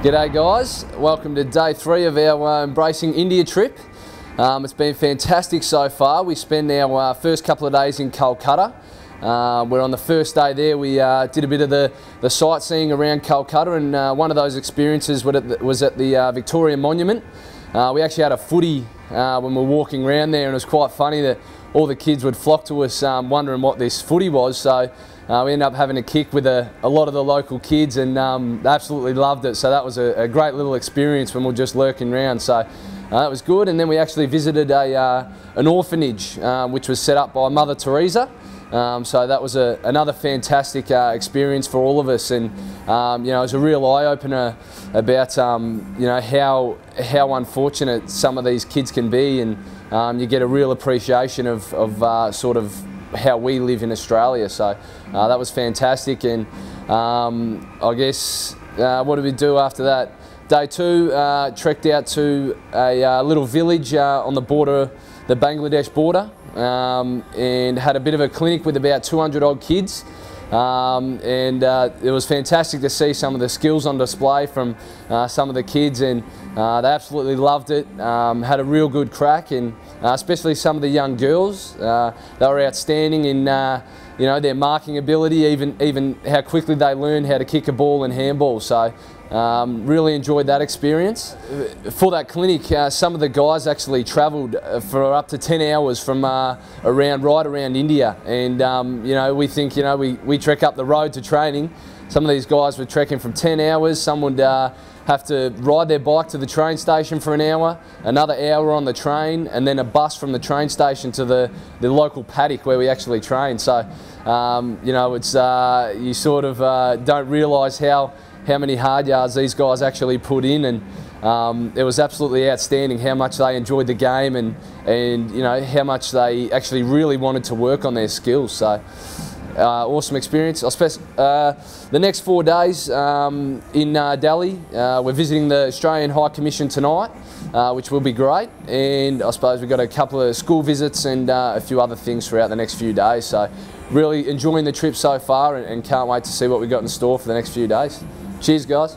G'day guys, welcome to day three of our uh, Embracing India trip. Um, it's been fantastic so far. We spent our uh, first couple of days in Calcutta. Uh, we're on the first day there, we uh, did a bit of the, the sightseeing around Calcutta and uh, one of those experiences was at the uh, Victoria Monument. we actually had a footy when we were walking around there and it was quite funny that all the kids would flock to us um, wondering what this footy was. So uh, we ended up having a kick with a, a lot of the local kids and um, absolutely loved it. So that was a, a, great little experience when we were just lurking around. So uh, was good. And then we actually visited a, uh, an orphanage uh, which was set up by Mother Teresa. Um, so that was a, another fantastic uh, experience for all of us, and um, you know it was a real eye opener about um, you know how how unfortunate some of these kids can be, and um, you get a real appreciation of, of uh, sort of how we live in Australia. So uh, that was fantastic. And um, I guess uh, what did we do after that? Day two, uh, trekked out to a uh, little village on the border, the Bangladesh border, um, and had a bit of a clinic with about 200 odd kids. Um, and uh, it was fantastic to see some of the skills on display from uh, some of the kids and uh, they absolutely loved it, um, had a real good crack and uh, especially some of the young girls. Uh, they were outstanding in you know, their marking ability, even, even how quickly they learn how to kick a ball and handball. So um, really enjoyed that experience. For that clinic, uh, some of the guys actually travelled uh, for up to 10 hours from uh, around, right around India. And, um, you know, we think, you know, we, we trek up the road to training. Some of these guys were trekking from 10 hours. Some would uh, have to ride their bike to the train station for an hour, another hour on the train, and then a bus from the train station to the, the local paddock where we actually train. So, um, you know, it's, uh, you sort of uh, don't realise how how many hard yards these guys actually put in and um, it was absolutely outstanding how much they enjoyed the game and, and you know how much they actually really wanted to work on their skills. So uh, awesome experience. I uh, the next four days um, in uh, Delhi, uh, we're visiting the Australian High Commission tonight, uh, which will be great. And I suppose we've got a couple of school visits and uh, a few other things throughout the next few days. So really enjoying the trip so far and, and can't wait to see what we've got in store for the next few days. Cheers, guys.